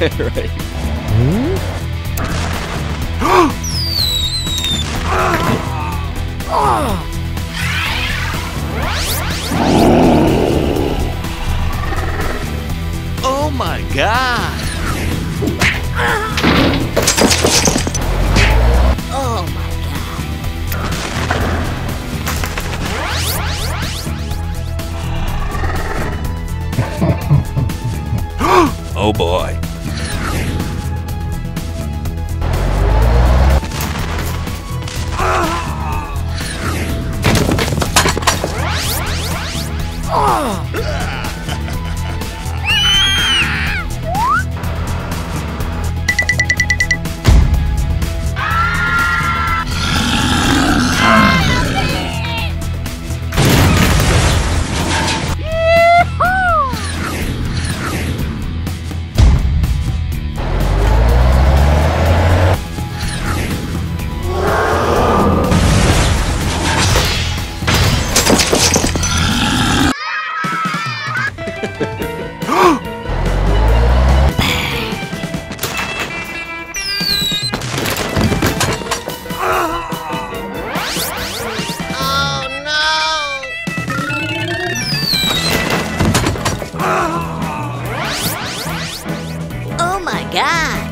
right. Oh my god! Oh my god. Oh boy. God!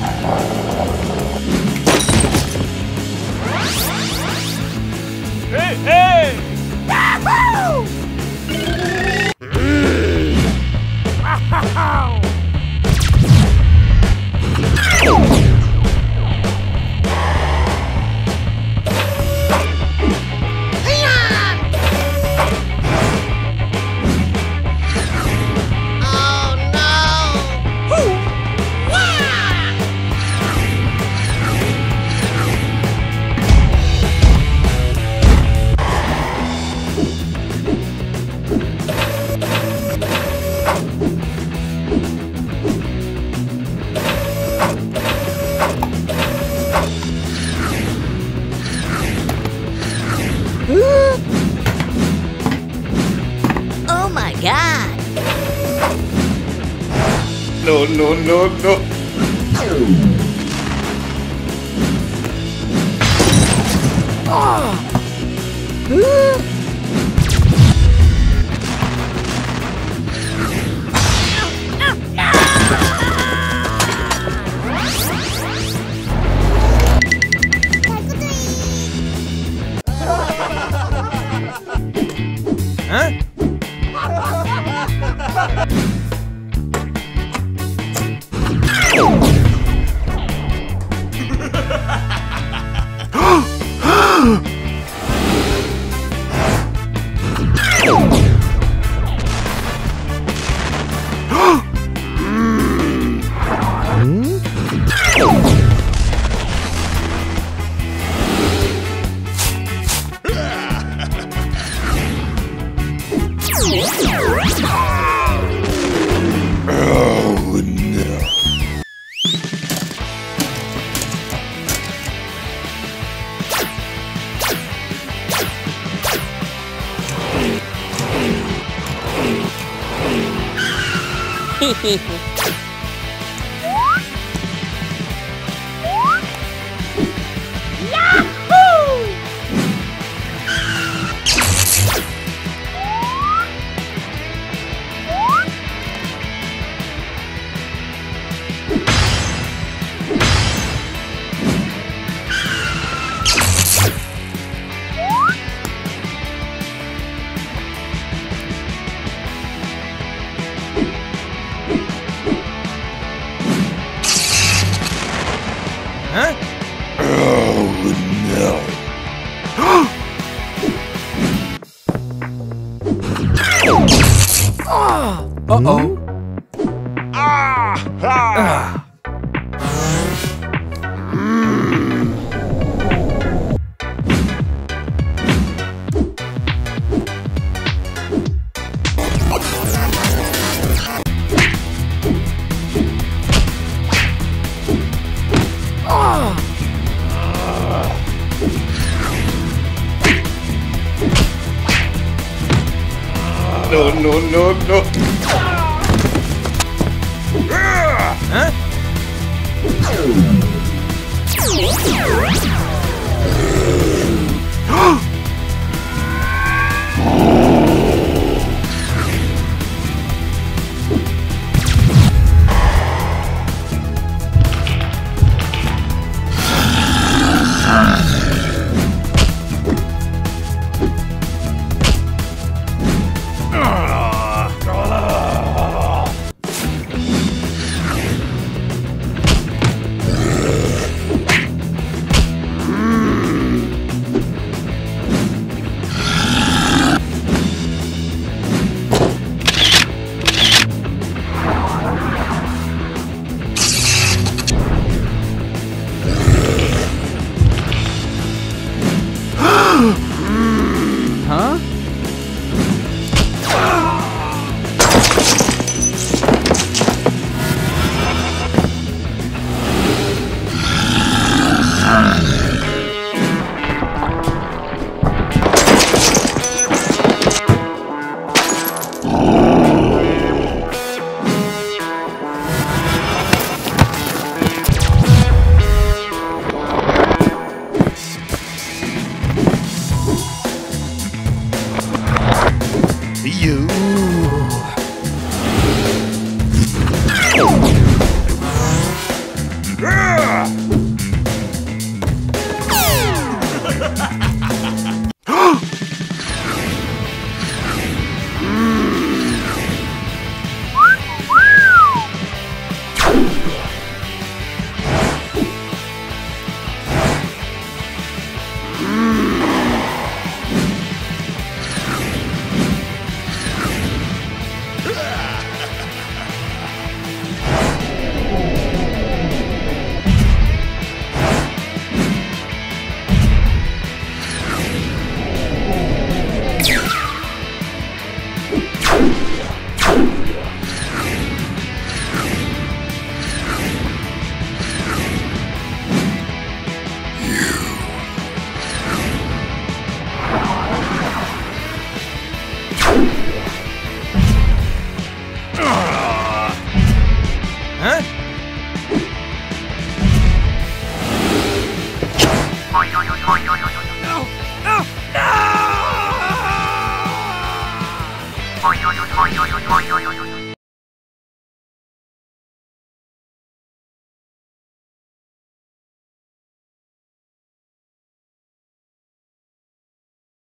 Oh no, no, no, no. Ah! Oh no. Hehehe Uh-oh. Hmm? Ah. Ah. Ah. No, no, no, no. Huh? Oh, oh, oh, oh.